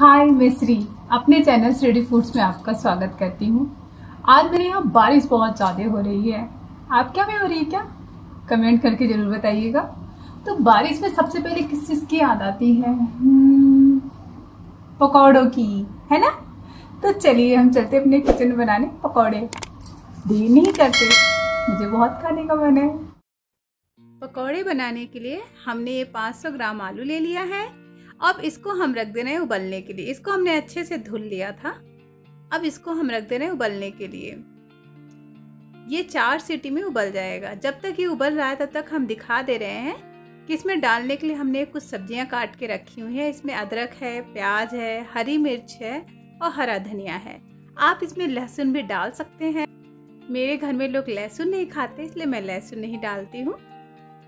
हाय मैं श्री अपने channel श्रेडी foods में आपका स्वागत करती हूँ। आज मेरे यहाँ बारिश बहुत ज़्यादा हो रही है। आप क्या में हो रही है क्या? कमेंट करके ज़रूर बताइएगा। तो बारिश में सबसे पहले किस चीज़ की याद आती है? हम्म, पकौड़ों की है ना? तो चलिए हम चलते अपने किचन में बनाने पकौड़े। देर नहीं करते मुझे बहुत खाने का मन है। पकौड़े बनाने के लिए हमने ये 500 ग्राम आलू ले लिया है। अब इसको हम रख दे रहे हैं उबलने के लिए। इसको हमने अच्छे से धुल लिया था। अब इसको हम रख दे रहे हैं उबलने के लिए। ये चार सीटी में उबल जाएगा। जब तक ये उबल रहा है, तब तक हम दिखा दे रहे हैं कि इसमें डालने के लिए हमने कुछ सब्ज़ियाँ काट के रखी हुई हैं। इसमें अदरक है, प्याज है, हरी मिर्च है और हरा धनिया है। आप इसमें लहसुन भी डाल सकते हैं। मेरे घर में लोग लहसुन नहीं खाते, इसलिए मैं लहसुन नहीं डालती हूँ।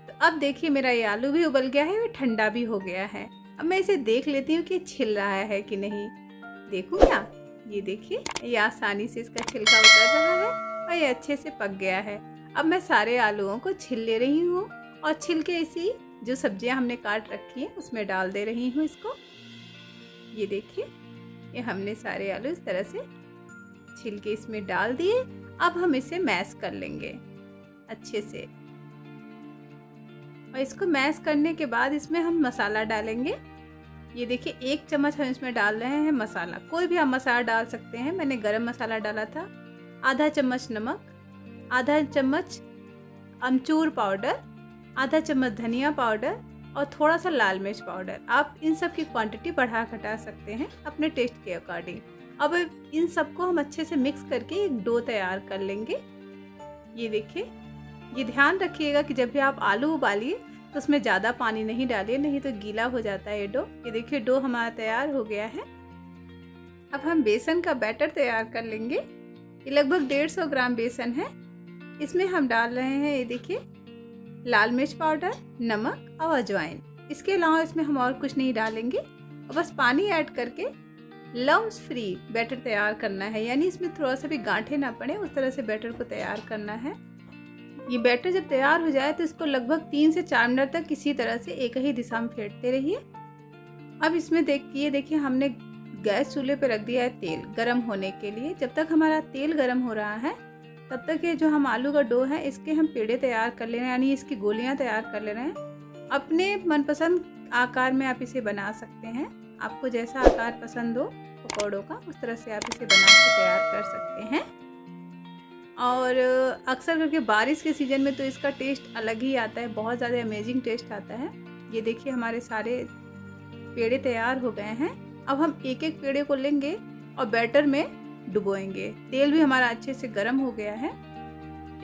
तो अब देखिए, मेरा ये आलू भी उबल गया है और ठंडा भी हो गया है। अब मैं इसे देख लेती हूँ कि छिल रहा है कि नहीं। देखूँ क्या? ये देखिए, ये आसानी से इसका छिलका उतर रहा है और ये अच्छे से पक गया है। अब मैं सारे आलूओं को छिल ले रही हूँ और छिल के इसी जो सब्ज़ियाँ हमने काट रखी हैं, उसमें डाल दे रही हूँ इसको। ये देखिए, ये हमने सारे आलू इस तरह से छिल के इसमें डाल दिए। अब हम इसे मैश कर लेंगे अच्छे से। और इसको मैश करने के बाद इसमें हम मसाला डालेंगे। ये देखिए, एक चम्मच हम इसमें डाल रहे हैं मसाला। कोई भी आप मसाला डाल सकते हैं। मैंने गरम मसाला डाला था। आधा चम्मच नमक, आधा चम्मच अमचूर पाउडर, आधा चम्मच धनिया पाउडर और थोड़ा सा लाल मिर्च पाउडर। आप इन सब की क्वांटिटी बढ़ा घटा सकते हैं अपने टेस्ट के अकॉर्डिंग अब इन सबको हम अच्छे से मिक्स करके एक डो तैयार कर लेंगे। ये देखिए ये ध्यान रखिएगा कि जब भी आप आलू उबालिए तो उसमें ज़्यादा पानी नहीं डालिए, नहीं तो गीला हो जाता है ये डो। ये देखिए, डो हमारा तैयार हो गया है। अब हम बेसन का बैटर तैयार कर लेंगे। ये लगभग डेढ़ सौ ग्राम बेसन है। इसमें हम डाल रहे हैं, ये देखिए, लाल मिर्च पाउडर, नमक और अजवाइन। इसके अलावा इसमें हम और कुछ नहीं डालेंगे। और बस पानी ऐड करके लम्स फ्री बैटर तैयार करना है। यानी इसमें थोड़ा सा भी गांठे ना पड़े, उस तरह से बैटर को तैयार करना है। ये बैटर जब तैयार हो जाए तो इसको लगभग तीन से चार मिनट तक किसी तरह से एक ही दिशा में फेंटते रहिए। अब इसमें देखिए देखिए, हमने गैस चूल्हे पर रख दिया है तेल गरम होने के लिए। जब तक हमारा तेल गरम हो रहा है, तब तक ये जो हम आलू का डो है, इसके हम पेड़े तैयार कर ले रहे हैं, यानी इसकी गोलियाँ तैयार कर ले रहे हैं। अपने मनपसंद आकार में आप इसे बना सकते हैं। आपको जैसा आकार पसंद हो, पकौड़ों का, उस तरह से आप इसे बना के तैयार कर सकते हैं। और अक्सर करके बारिश के सीज़न में तो इसका टेस्ट अलग ही आता है, बहुत ज़्यादा अमेजिंग टेस्ट आता है। ये देखिए हमारे सारे पेड़े तैयार हो गए हैं। अब हम एक एक पेड़े को लेंगे और बैटर में डुबोएँगे। तेल भी हमारा अच्छे से गर्म हो गया है।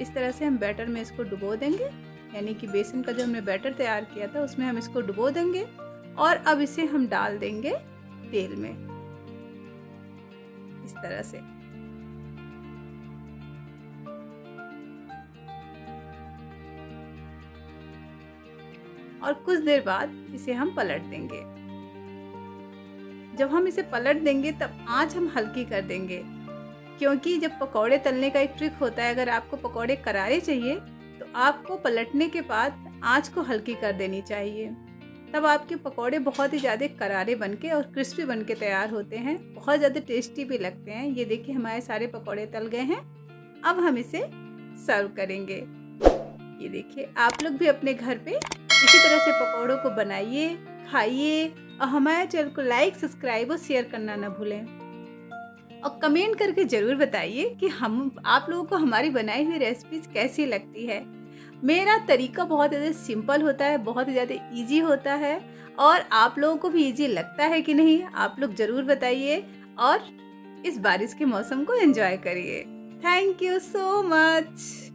इस तरह से हम बैटर में इसको डुबो देंगे। यानी कि बेसन का जो हमने बैटर तैयार किया था, उसमें हम इसको डुबो देंगे और अब इसे हम डाल देंगे तेल में। इस तरह से। और कुछ देर बाद इसे हम पलट देंगे। जब हम इसे पलट देंगे, तब आँच हम हल्की कर देंगे। क्योंकि जब पकौड़े तलने का एक ट्रिक होता है, अगर आपको पकौड़े करारे चाहिए तो आपको पलटने के बाद आँच को हल्की कर देनी चाहिए। तब आपके पकौड़े बहुत ही ज़्यादा करारे बनके और क्रिस्पी बनके तैयार होते हैं, बहुत ज़्यादा टेस्टी भी लगते हैं। ये देखिए, हमारे सारे पकौड़े तल गए हैं। अब हम इसे सर्व करेंगे। ये देखिए, आप लोग भी अपने घर पे इसी तरह से पकौड़ों को बनाइए, खाइए और हमारे चैनल को लाइक, सब्सक्राइब और शेयर करना ना भूलें। और कमेंट करके ज़रूर बताइए कि हम, आप लोगों को हमारी बनाई हुई रेसिपीज़ कैसी लगती है। मेरा तरीका बहुत ज़्यादा सिंपल होता है, बहुत ज़्यादा इजी होता है और आप लोगों को भी इजी लगता है कि नहीं, आप लोग ज़रूर बताइए और इस बारिश के मौसम को एंजॉय करिए। Thank you so much